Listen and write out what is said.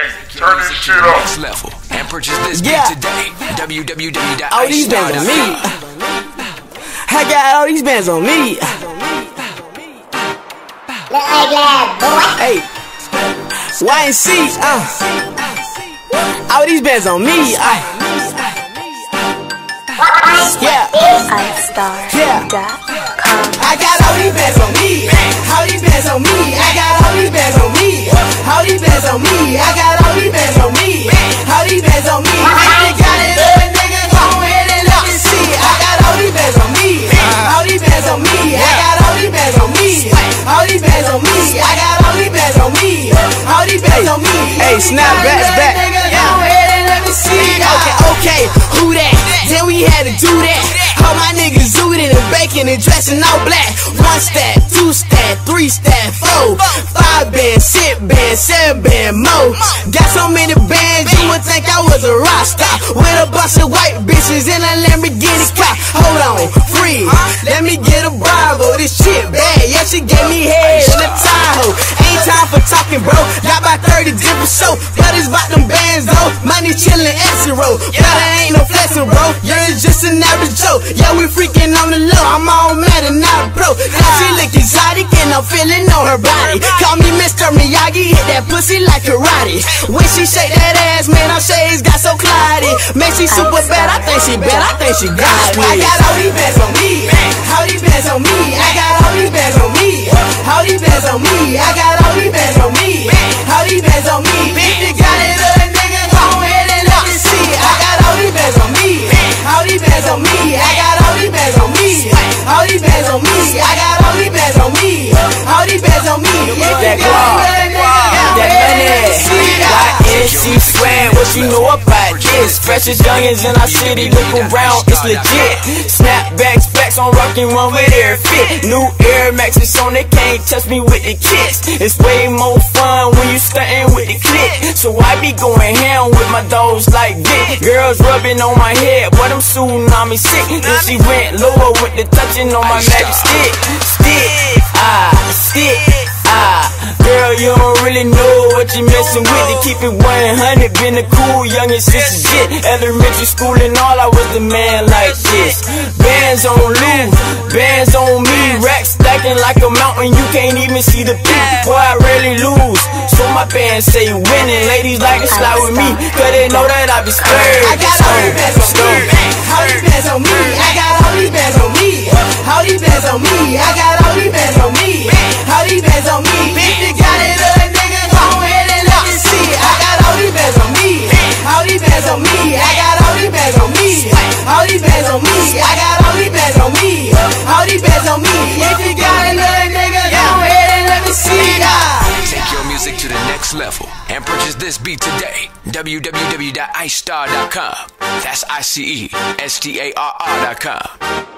Hey, turn this shit up. Next level and purchase this Yeah. beat today. All these bands on me. I got all these bands on me. Hey, YNC, uh. All these bands on me. Uh. Yeah. Icestarr.com. I got all these bands on me. All these bands on me. I got all these bands on me. All these bands on me. I got all these bands on me. All these bands on me. You got it, nigga, go ahead and let me see. I got all these bands on me. All these bands on me. I got all these bands on me. All these bands on me. I got all these bands on me. All these bands on me. Hey, snap back, back. Go ahead and let me see. Okay, okay, who that? Then we had to do that. All my niggas zooted and baking and dressing all black. One stat, band, seven band, mo. Got so many bands, you would think I was a rock star with a bunch of white bitches in a Lamborghini car. Hold on, free. Let me get 30 different shows. But it's about them bands, though. Money chillin' extra roll. But it ain't no flexing, bro. You're just an average Joe. Yeah, we freaking on the low. I'm all mad and not a pro. Now she look exotic and I'm feeling on her body. Call me Mr. Miyagi. Hit that pussy like karate. When she shake that ass, man, her shades got so cloudy. Man, she super bad. I think she bad. I think she got me. I got all these bands on me. All these bands on me. I got all these bands on me. All these bands on me. I got you know about this? Freshest youngins in our city, look around, it's legit. Snapbacks, backs on rockin' one with air fit. New Air Maxes on, they can't touch me with the kicks. It's way more fun when you stuntin' with the click. So I be going ham with my dogs like this. Girls rubbing on my head, boy, them tsunami sick. Then she went lower with the touching on my magic stick. Stick, ah, stick. Girl, you don't really know what you messing with. To keep it 100, been a cool youngin' since shit. Elementary school and all, I was the man like this. Bands on loose, bands on me. Racks stacking like a mountain, you can't even see the peak. Boy, I rarely lose. So my band say winning. Ladies like to slide with me, cause they know that I be scared. I got all these bands on me. All these bands on me. I got all these bands on me. All these bands on me. I got All these bands on me. I got all these bands on me. All these bands on me. If you got little nigga, go ahead and let me see. Take your music to the next level and purchase this beat today. www.icestarr.com. That's I C E S T A R R.com.